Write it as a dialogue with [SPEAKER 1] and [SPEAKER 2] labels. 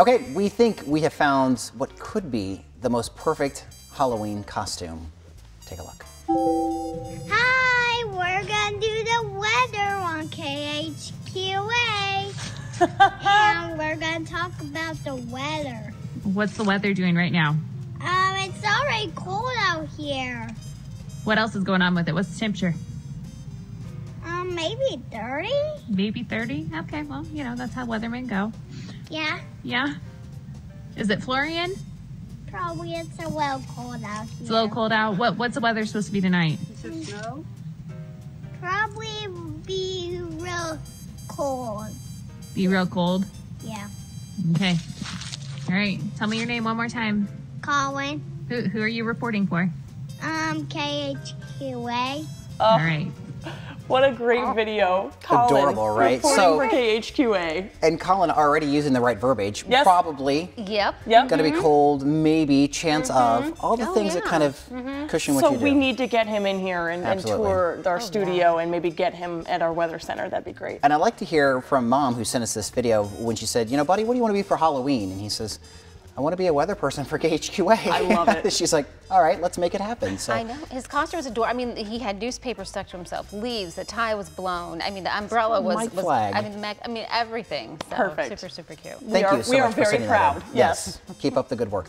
[SPEAKER 1] Okay, we think we have found what could be the most perfect Halloween costume. Take a look.
[SPEAKER 2] Hi, we're gonna do the weather on KHQA. and we're gonna talk about the weather.
[SPEAKER 3] What's the weather doing right now?
[SPEAKER 2] Um, it's already cold out here.
[SPEAKER 3] What else is going on with it? What's the temperature?
[SPEAKER 2] Um, maybe 30?
[SPEAKER 3] Maybe 30? Okay, well, you know, that's how weathermen go.
[SPEAKER 2] Yeah,
[SPEAKER 3] Yeah? Is it Florian?
[SPEAKER 2] probably it's a little cold out here.
[SPEAKER 3] It's a little cold out. What What's the weather supposed to be tonight? Snow.
[SPEAKER 2] Probably be real cold.
[SPEAKER 3] Be real cold.
[SPEAKER 2] Yeah.
[SPEAKER 3] Okay. All right. Tell me your name one more time.
[SPEAKER 2] Colin,
[SPEAKER 3] Who, who are you reporting for?
[SPEAKER 2] um, KHQA.
[SPEAKER 3] All right.
[SPEAKER 4] What a great video. Colin,
[SPEAKER 1] Adorable, right?
[SPEAKER 4] Reporting
[SPEAKER 1] So-
[SPEAKER 4] for KHQA.
[SPEAKER 1] And Colin already using the right verbiage.
[SPEAKER 4] Yes.
[SPEAKER 1] Probably
[SPEAKER 5] Yep.
[SPEAKER 4] Yep.
[SPEAKER 1] going to be mm-hmm. cold, maybe, chance mm-hmm. of, all the
[SPEAKER 5] Oh,
[SPEAKER 1] things that kind of mm-hmm. cushion what
[SPEAKER 4] So
[SPEAKER 1] you do.
[SPEAKER 4] we need to get him in here and, and tour oh, our studio and maybe get him at our weather center. That'd be great.
[SPEAKER 1] And I'd like to hear from mom who sent us this video when she said, you know, buddy, what do you want to be for Halloween? And he says, I want to be a weather person for KHQA.
[SPEAKER 4] I love it.
[SPEAKER 1] She's like, all right, let's make it happen. So
[SPEAKER 5] I know. His costume was adorable. I mean, he had newspaper stuck to himself, leaves, the tie was blown. I mean, the umbrella was,
[SPEAKER 1] White
[SPEAKER 5] was
[SPEAKER 1] flag.
[SPEAKER 5] I mean, the mag, I mean, everything. So
[SPEAKER 4] Perfect.
[SPEAKER 5] Super, super cute.
[SPEAKER 1] thank
[SPEAKER 4] are-
[SPEAKER 1] you so
[SPEAKER 4] we
[SPEAKER 1] much
[SPEAKER 4] are very
[SPEAKER 1] sending that in.
[SPEAKER 4] proud.
[SPEAKER 1] Yes. Keep up the good work there.